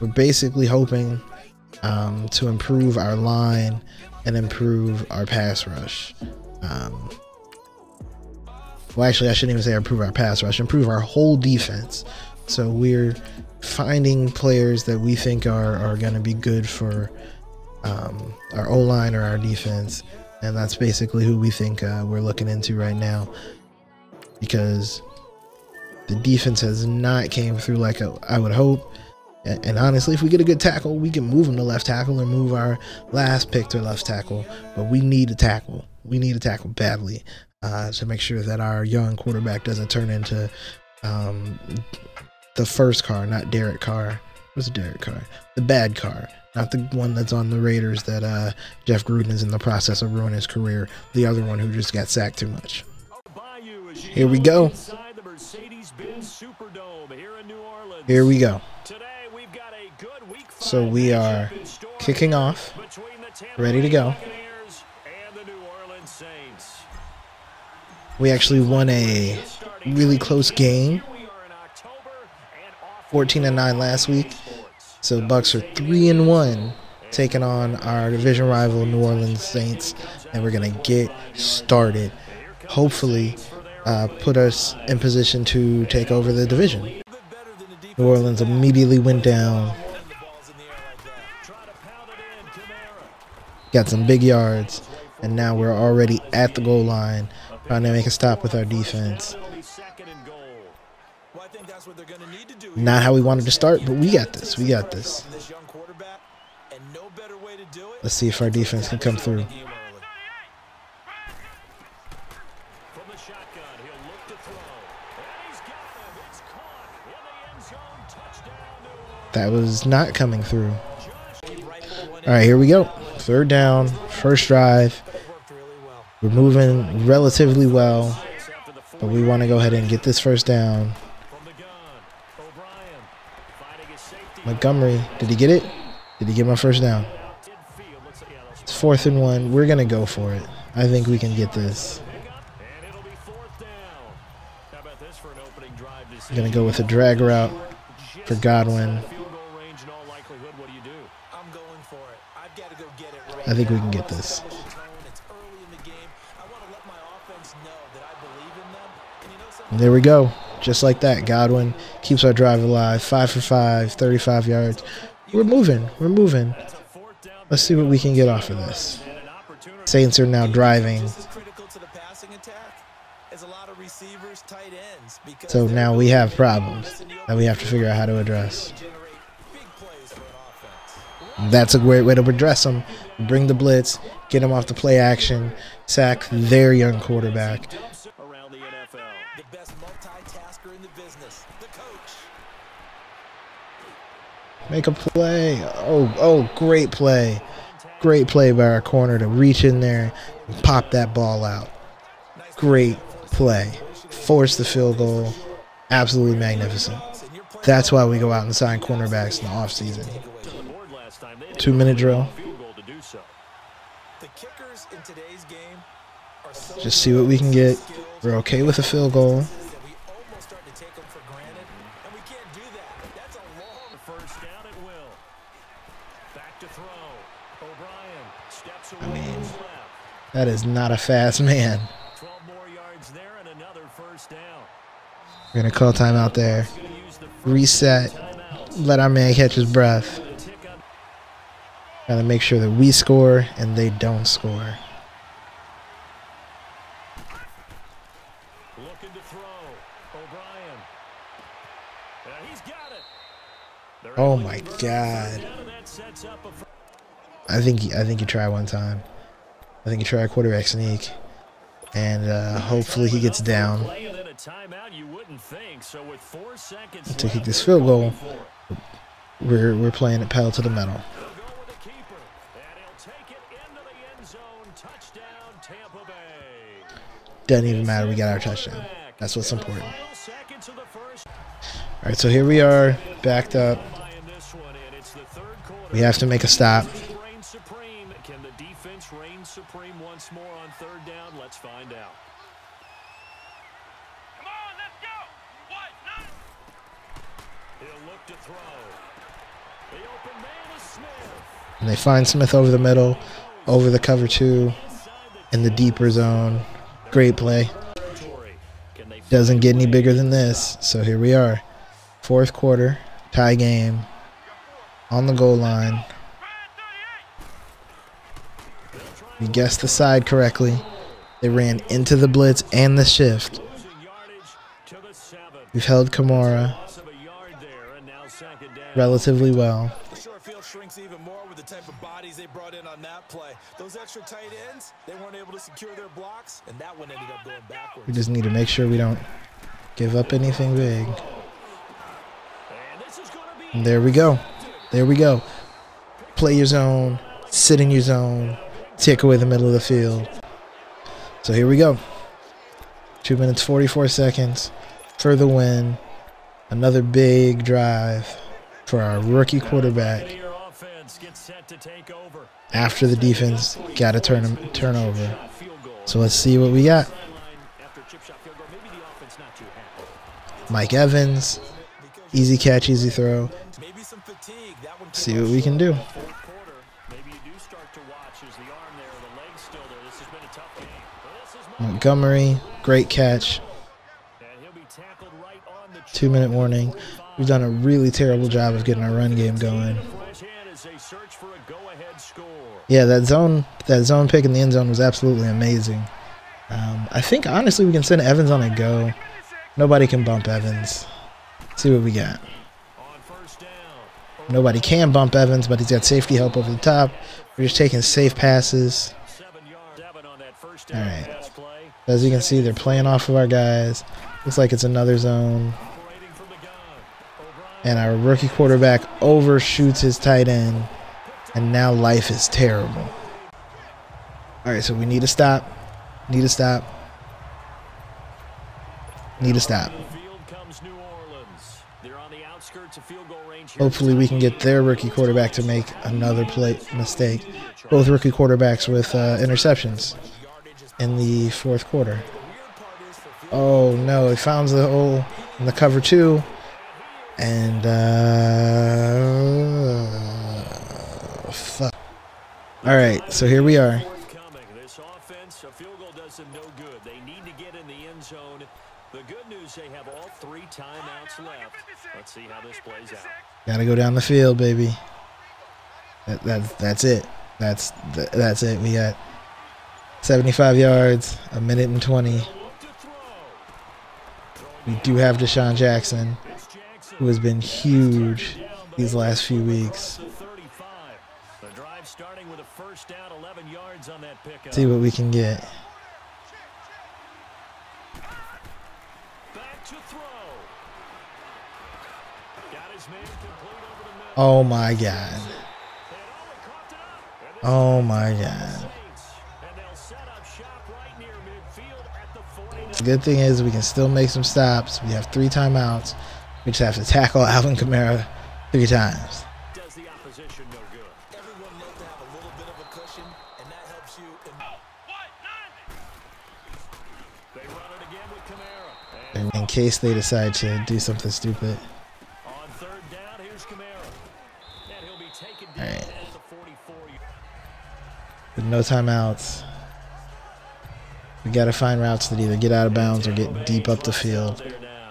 we're basically hoping um, to improve our line and improve our pass rush. Um, well, actually, I shouldn't even say improve our pass rush, improve our whole defense. So we're finding players that we think are, are going to be good for um, our O line or our defense. And that's basically who we think uh, we're looking into right now. Because the defense has not came through like I would hope. And, honestly, if we get a good tackle, we can move him to left tackle or move our last pick to left tackle. But we need a tackle. We need a tackle badly uh, to make sure that our young quarterback doesn't turn into um, the first car, not Derek Carr. What's Derek Carr? The bad car, not the one that's on the Raiders that uh, Jeff Gruden is in the process of ruining his career. The other one who just got sacked too much. Here we go. Here we go. So we are kicking off, ready to go. We actually won a really close game. 14 and 9 last week. So Bucks are 3 and 1 taking on our division rival New Orleans Saints and we're going to get started. Hopefully uh, put us in position to take over the division. New Orleans immediately went down. Got some big yards and now we're already at the goal line trying to make a stop with our defense. Not how we wanted to start, but we got this. We got this. Let's see if our defense can come through. That was not coming through. All right, here we go. Third down, first drive. We're moving relatively well, but we want to go ahead and get this first down. Montgomery, did he get it? Did he get my first down? It's fourth and one. We're going to go for it. I think we can get this. I'm going to go with a drag route for Godwin. I think we can get this. And there we go. Just like that, Godwin keeps our drive alive. Five for five, 35 yards. We're moving. We're moving. Let's see what we can get off of this. Saints are now driving. So now we have problems that we have to figure out how to address. That's a great way to address them. Bring the blitz, get them off the play action, sack their young quarterback. Make a play. Oh, oh, great play. Great play by our corner to reach in there and pop that ball out. Great play. Force the field goal. Absolutely magnificent. That's why we go out and sign cornerbacks in the offseason. Two minute drill. Just see what we can get. We're okay with a field goal. I mean, that is not a fast man. We're going to call time out there. Reset. Let our man catch his breath. Got to make sure that we score and they don't score. Oh my god. I think I think you try one time. I think you try a quarterback sneak, and uh, hopefully he gets down to kick this field goal. We're we're playing it pedal to the metal. Doesn't even matter. We got our touchdown. That's what's important. All right, so here we are, backed up. We have to make a stop. Can the defense reign supreme once more on third down? Let's find out. Come on, let's go. What? He'll look to throw. And they find Smith over the middle, over the cover two, in the deeper zone. Great play. Doesn't get any bigger than this. So here we are. Fourth quarter, tie game, on the goal line. We guessed the side correctly. They ran into the blitz and the shift. We've held Kamara relatively well. shrinks even more with the type of bodies they brought in on that play. Those extra tight ends, they weren't able to secure their blocks, and that one ended up going backwards. We just need to make sure we don't give up anything big. And there we go. There we go. Play your zone, sit in your zone, take away the middle of the field. So here we go. Two minutes, 44 seconds for the win. Another big drive for our rookie quarterback. After the defense got a turn turnover. So let's see what we got. Mike Evans, easy catch, easy throw. See what we can do. Montgomery, great catch. Two minute warning. We've done a really terrible job of getting our run game going. Yeah, that zone that zone pick in the end zone was absolutely amazing. Um, I think honestly we can send Evans on a go. Nobody can bump Evans. see what we got. Nobody can bump Evans, but he's got safety help over the top. We're just taking safe passes. All right. As you can see, they're playing off of our guys. Looks like it's another zone. And our rookie quarterback overshoots his tight end. And now life is terrible. All right, so we need to stop. Need to stop. Need to stop. Hopefully, we can get their rookie quarterback to make another play mistake. Both rookie quarterbacks with uh, interceptions in the fourth quarter. Oh no, he found the hole in the cover two. And uh All right, so here we are. This offense, a field goal does them no good. They need to get in the end zone. The good news, they have all three timeouts left. Let's see how this plays out. Got to go down the field, baby. That, that that's it. That's that's it. We got 75 yards, a minute and 20. We do have DeSean Jackson, who has been huge these last few weeks. See what we can get. Oh my god. Oh my god. The good thing is we can still make some stops. We have three timeouts. We just have to tackle Alvin Kamara three times. In case they decide to do something stupid. Alright. With no timeouts. We got to find routes that either get out of bounds or get deep up the field.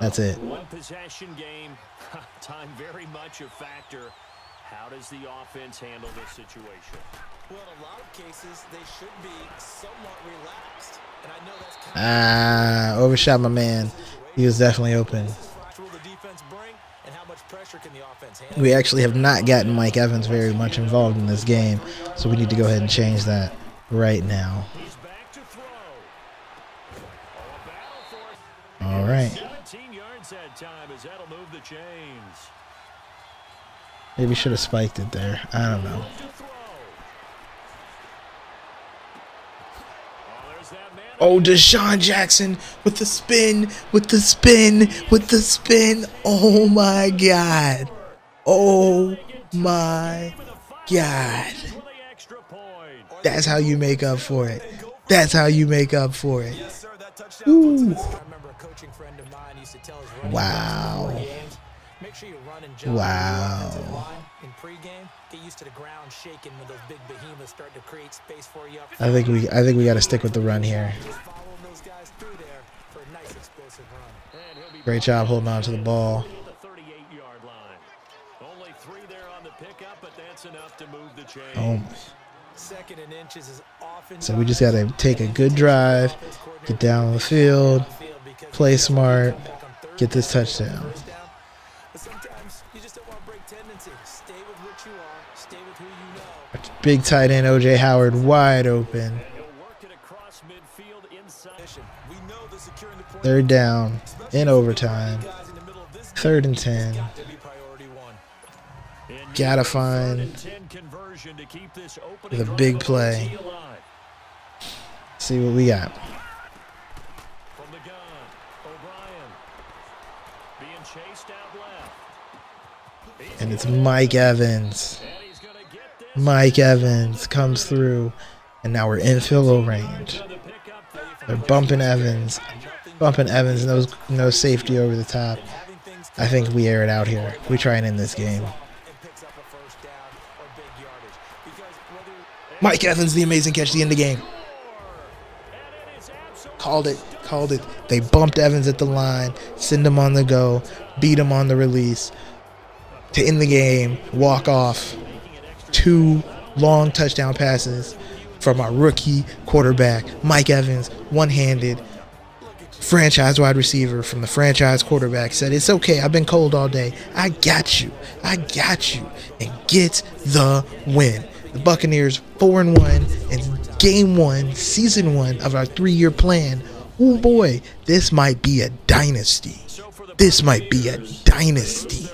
That's it. One possession game, time very much a factor. How does the offense handle this situation? Well, in a lot of cases, they should be somewhat relaxed. And I know that's ah, overshot my man. He was definitely open. We actually have not gotten Mike Evans very much involved in this game, so we need to go ahead and change that right now. All right. Maybe should have spiked it there. I don't know. Oh, DeSean Jackson with the spin, with the spin, with the spin. Oh my God. Oh my God. That's how you make up for it. That's how you make up for it. Ooh. Wow. Wow. pregame, get used to the ground shaking when those big behemoths start to create space for you. I think we I think we got to stick with the run here. Just following those guys through there for a nice explosive run. And he'll be Great job holding on to the ball. at the 38-yard line. Only three there on the pickup, but that's enough to move the chains. Oh, Second and inches is often so we just got to take a good drive, get down on the field, play smart, get this touchdown. Big tight end OJ Howard wide open. He'll work it across midfield inside. We know that securing the point Third down in overtime. guys in the middle of this Third and 10. got to be priority one. And Gotta find and 10 conversion to keep this opening with a drive big play. See what we got. From the gun, O'Brien being chased out left. He's And it's. Mike Evans. Mike Evans comes through, and now we're in goal range. They're bumping Evans, bumping Evans, no, no safety over the top. I think we air it out here. We try and end this game. Mike Evans, the amazing catch, the end of the game. Called it, called it. They bumped Evans at the line, send him on the go, beat him on the release to end the game, walk off. Two long touchdown passes from our rookie quarterback, Mike Evans, one handed. Franchise wide receiver from the franchise quarterback said, It's okay. I've been cold all day. I got you. I got you. And get the win. The Buccaneers 4 and 1 in game one, season one of our three year plan. Oh boy, this might be a dynasty. This might be a dynasty.